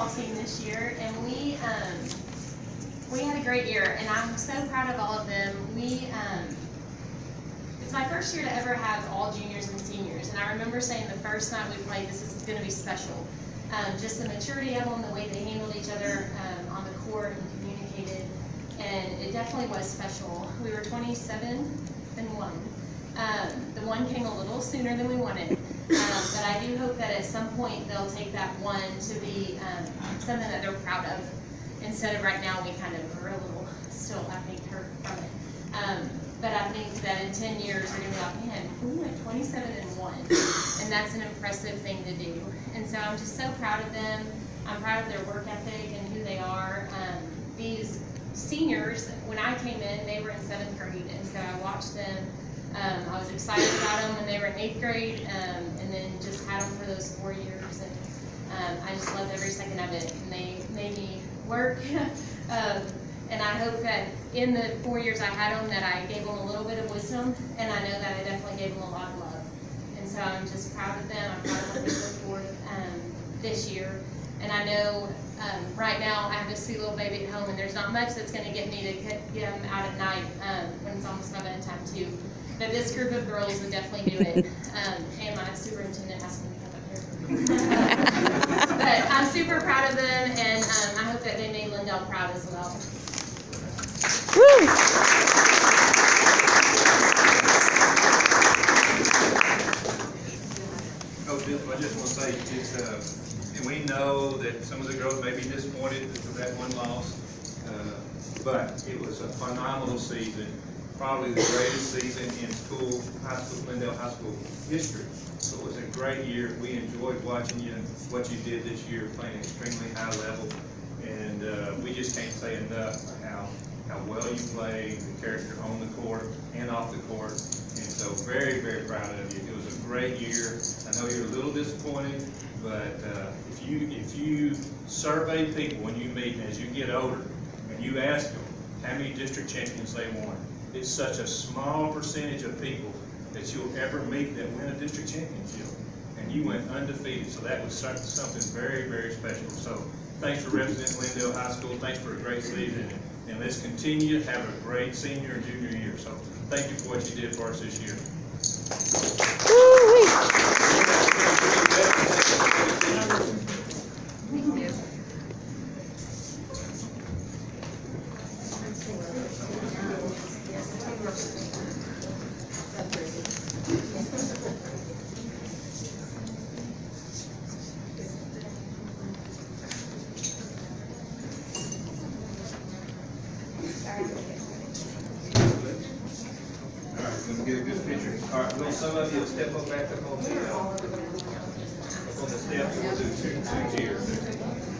football team this year, and we um, we had a great year, and I'm so proud of all of them. We um, it's my first year to ever have all juniors and seniors, and I remember saying the first night we played, this is going to be special. Um, just the maturity of them, the way they handled each other um, on the court and communicated, and it definitely was special. We were 27 and one. Um, the one came a little sooner than we wanted, um, but I do hope that at some point they'll take that one to be um, something that they're proud of, instead of right now we kind of are a little still, I think, hurt from it. Um, but I think that in 10 years, they're going to be like, man, we went 27 and 1. And that's an impressive thing to do. And so I'm just so proud of them. I'm proud of their work ethic and who they are. Um, these seniors, when I came in, they were in seventh grade. And so I watched them. Um, I was excited about them when they were in eighth grade um, and then just had them for those four years. And um, I just loved every second of it. And they made me work. Um, and I hope that in the four years I had them, that I gave them a little bit of wisdom, and I know that I definitely gave them a lot of love. And so I'm just proud of them. I'm proud of what they put forth um, this year. And I know um, right now I have this sweet little baby at home, and there's not much that's going to get me to get, get them out at night um, when it's almost my bedtime too. But this group of girls would definitely do it. Um, and my superintendent asked me to come up here. but I'm super proud of them, and um, I hope that they made Lindale proud as well. Coach Bishop, I just want to say, it's, uh, and we know that some of the girls may be disappointed for that one loss, uh, but it was a phenomenal season, probably the greatest season in school, high school, Lindale High School history. So it was a great year. We enjoyed watching you, what you did this year, playing extremely high level. And, uh, we just can't say enough how, how well you played, the character on the court and off the court. And so very, very proud of you. It was a great year. I know you're a little disappointed, but, uh, if you, if you survey people when you meet and as you get older, and you ask them how many district champions they won, it's such a small percentage of people that you'll ever meet that win a district championship. And you went undefeated, so that was something very, very special. So thanks for representing Lindale High School. Thanks for a great season. And let's continue to have a great senior and junior year. So thank you for what you did for us this year. All right, let me get a good picture. All right, will some you step up back up on the, uh, up on the steps, we'll do two, two cheers.